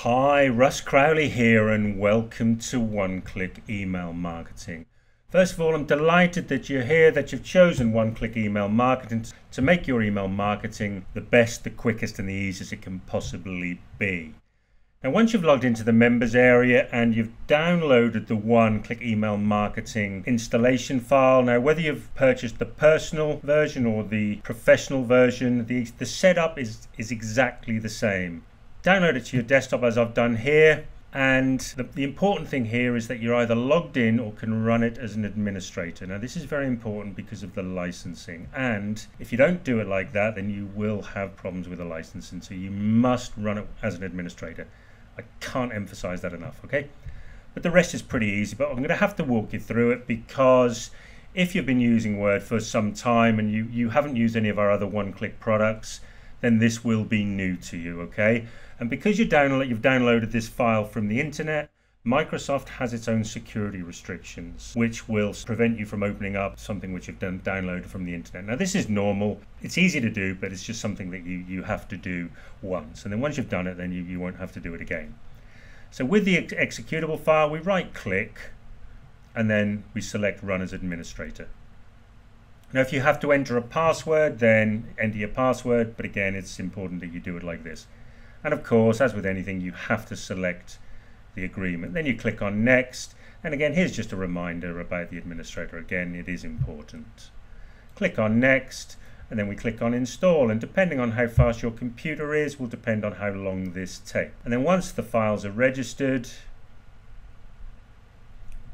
Hi, Russ Crowley here, and welcome to One Click Email Marketing. First of all, I'm delighted that you're here, that you've chosen One Click Email Marketing to make your email marketing the best, the quickest, and the easiest it can possibly be. Now, once you've logged into the members area and you've downloaded the One Click Email Marketing installation file, now whether you've purchased the personal version or the professional version, the, the setup is, is exactly the same download it to your desktop as I've done here. And the, the, important thing here is that you're either logged in or can run it as an administrator. Now, this is very important because of the licensing. And if you don't do it like that, then you will have problems with the licensing. So you must run it as an administrator. I can't emphasize that enough, okay? But the rest is pretty easy. But I'm going to have to walk you through it because if you've been using Word for some time and you, you haven't used any of our other one click products, then this will be new to you, okay? And because you download, you've downloaded this file from the internet, Microsoft has its own security restrictions, which will prevent you from opening up something which you've done downloaded from the internet. Now, this is normal. It's easy to do, but it's just something that you, you have to do once. And then once you've done it, then you, you won't have to do it again. So with the ex executable file, we right click and then we select Run as Administrator. Now, if you have to enter a password, then enter your password. But again, it's important that you do it like this. And of course, as with anything, you have to select the agreement. Then you click on Next. And again, here's just a reminder about the administrator. Again, it is important. Click on Next, and then we click on Install. And depending on how fast your computer is, will depend on how long this takes. And then once the files are registered,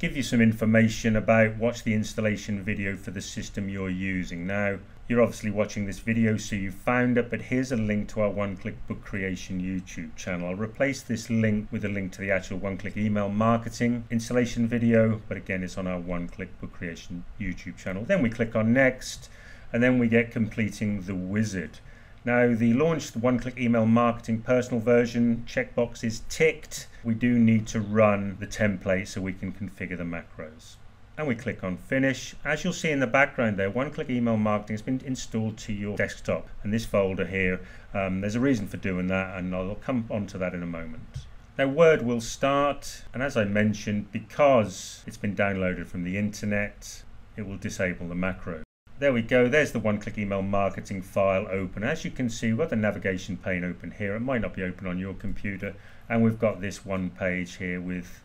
give you some information about watch the installation video for the system you're using. Now, you're obviously watching this video, so you found it, but here's a link to our one-click book creation YouTube channel. I'll replace this link with a link to the actual one-click email marketing installation video, but again, it's on our one-click book creation YouTube channel. Then we click on next, and then we get completing the wizard. Now the launched one-click email marketing personal version checkbox is ticked. We do need to run the template so we can configure the macros. And we click on finish. As you'll see in the background there, one-click email marketing has been installed to your desktop. And this folder here, um, there's a reason for doing that and I'll come on to that in a moment. Now Word will start and as I mentioned, because it's been downloaded from the internet, it will disable the macro. There we go, there's the one-click email marketing file open. As you can see, we've got the navigation pane open here. It might not be open on your computer. And we've got this one page here with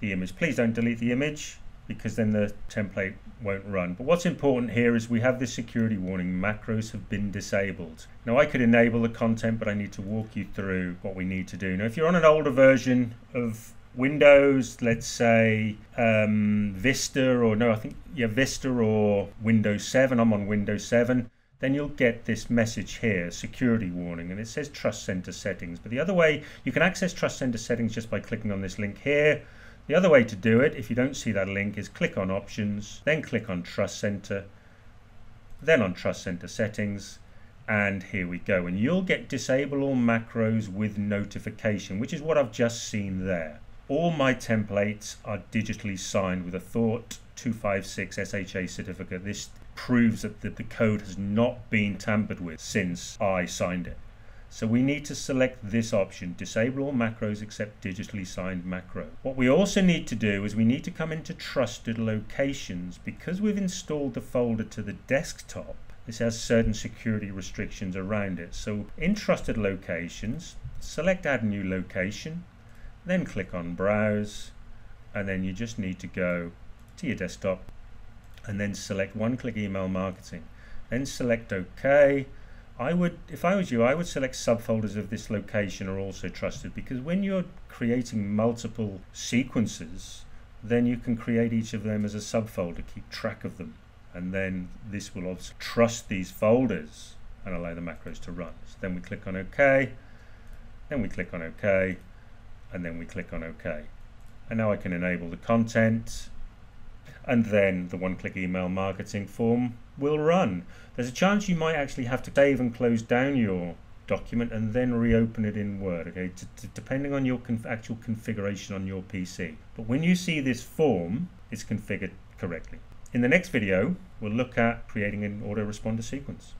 the image. Please don't delete the image because then the template won't run. But what's important here is we have this security warning, macros have been disabled. Now I could enable the content, but I need to walk you through what we need to do. Now if you're on an older version of Windows, let's say um, Vista, or no, I think, yeah, Vista or Windows 7. I'm on Windows 7. Then you'll get this message here, security warning, and it says Trust Center settings. But the other way, you can access Trust Center settings just by clicking on this link here. The other way to do it, if you don't see that link, is click on Options, then click on Trust Center, then on Trust Center settings, and here we go. And you'll get disable all macros with notification, which is what I've just seen there. All my templates are digitally signed with a Thawte 256 SHA certificate. This proves that the, the code has not been tampered with since I signed it. So we need to select this option, disable all macros except digitally signed macro. What we also need to do is we need to come into trusted locations because we've installed the folder to the desktop. This has certain security restrictions around it. So in trusted locations, select add new location then click on browse and then you just need to go to your desktop and then select one click email marketing. Then select OK. I would if I was you I would select subfolders of this location are also trusted because when you're creating multiple sequences then you can create each of them as a subfolder keep track of them. And then this will also trust these folders and allow the macros to run. So then we click on OK. Then we click on OK and then we click on OK. And now I can enable the content and then the one-click email marketing form will run. There's a chance you might actually have to save and close down your document and then reopen it in Word, okay, depending on your conf actual configuration on your PC. But when you see this form, it's configured correctly. In the next video, we'll look at creating an autoresponder sequence.